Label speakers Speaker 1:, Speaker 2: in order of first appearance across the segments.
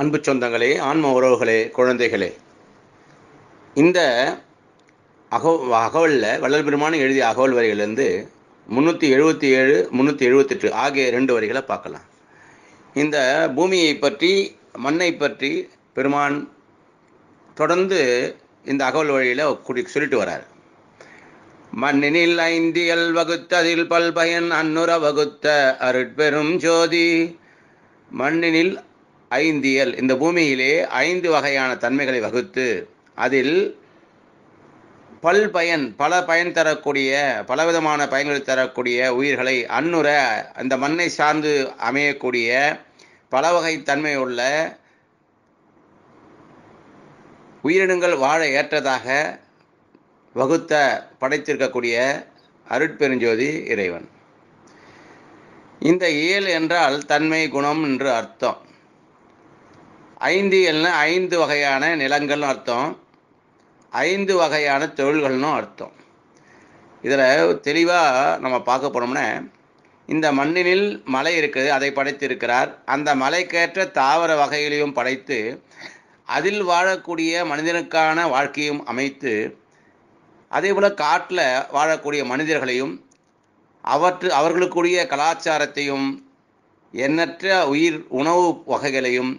Speaker 1: அன்பு சொந்தங்களே ஆன்ம உறவுகளே குழந்தைகளே. இந்த அகோ அகவலில் வள்ளல் பெருமான் எழுதிய அகவல் வரிகளிலிருந்து முந்நூற்றி எழுபத்தி ஏழு முந்நூற்றி எழுபத்தெட்டு ஆகிய ரெண்டு வரிகளை பார்க்கலாம். இந்த பூமியை பற்றி மண்ணை பற்றி பெருமான் தொடர்ந்து இந்த அகவல் வழியில் குடி சொல்லிட்டு வரார். மண்ணினில் ஐந்தியல் வகுத்ததில் பல்பயன் அன்னுர வகுத்த அருட்பெரும் ஜோதி. மண்ணினில் ஐந்தியல். இந்த பூமியிலே ஐந்து வகையான தன்மைகளை வகுத்து அதில் பல் பயன் பல பயன் தரக்கூடிய பலவிதமான பயன்களை தரக்கூடிய உயிர்களை அன்னுர அந்த மண்ணை சார்ந்து அமையக்கூடிய பல வகை தன்மை உள்ள உயிரினங்கள் வாழ ஏற்றதாக வகுத்த படைத்திருக்கக்கூடிய அருட்பெருஞ்சோதி இறைவன். இந்த இயல் என்றால் தன்மை குணம் என்று அர்த்தம். ஐந்து எல்லாம் ஐந்து வகையான நிலங்கள்னு அர்த்தம். ஐந்து வகையான தொழில்கள்னு அர்த்தம். இதில் தெளிவாக நம்ம பார்க்க போனோம்னா இந்த மண்ணினில் மலை இருக்குது அதை படைத்திருக்கிறார். அந்த மலைக்கேற்ற தாவர வகைகளையும் படைத்து அதில் வாழக்கூடிய மனிதனுக்கான வாழ்க்கையும் அமைத்து அதே போல் காட்டில் வாழக்கூடிய மனிதர்களையும் அவற்று அவர்களுக்குரிய கலாச்சாரத்தையும் எண்ணற்ற உயிர் உணவு வகைகளையும்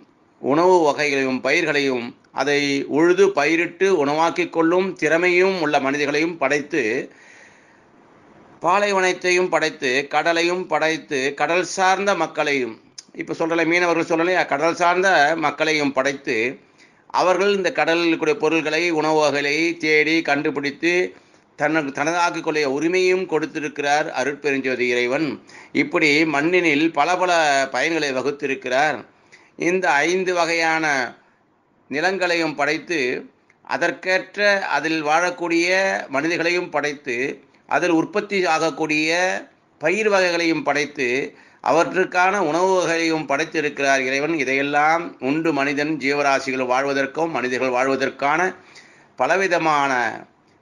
Speaker 1: உணவு வகைகளையும் பயிர்களையும் அதை உழுது பயிரிட்டு உணவாக்கிக் கொள்ளும் திறமையும் உள்ள மனிதர்களையும் படைத்து பாலைவனத்தையும் படைத்து கடலையும் படைத்து கடல் சார்ந்த மக்களையும் இப்போ சொல்லலை மீனவர்கள் சொல்லலை கடல் சார்ந்த மக்களையும் படைத்து அவர்கள் இந்த கடலில் கூடிய பொருள்களை உணவு வகைகளை தேடி கண்டுபிடித்து தனக்கு தனதாக்கிக் கொள்ளைய உரிமையும் கொடுத்திருக்கிறார் அருட்பெருஞ்சோதி இறைவன். இப்படி மண்ணினில் பல பல பயன்களை வகுத்திருக்கிறார். இந்த ஐந்து வகையான நிலங்களையும் படைத்து அதற்கேற்ற அதில் வாழக்கூடிய மனிதர்களையும் படைத்து அதில் உற்பத்தி ஆகக்கூடிய பயிர் வகைகளையும் படைத்து அவற்றுக்கான உணவு வகையையும் படைத்திருக்கிறார் இறைவன். இதையெல்லாம் உண்டு மனிதன் ஜீவராசிகள் வாழ்வதற்கும் மனிதர்கள் வாழ்வதற்கான பலவிதமான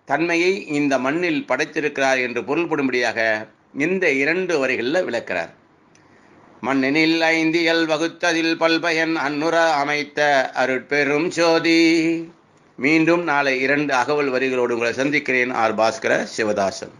Speaker 1: தன்மையை இந்த மண்ணில் படைத்திருக்கிறார் என்று பொருள்படும்படியாக இந்த இரண்டு வரிகளில் விளக்கிறார். மண்ணினில் ஐந்தியல் வகுத்ததில் பல்பயன் அன்னுர அமைத்த அருட்பெரும் ஜோதி. மீண்டும் நாளை இரண்டு அகவல் வரிகளோடு உங்களை சந்திக்கிறேன். ஆர் பாஸ்கர சிவதாசன்.